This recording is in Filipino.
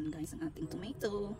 Ayan guys, ang ating tomato.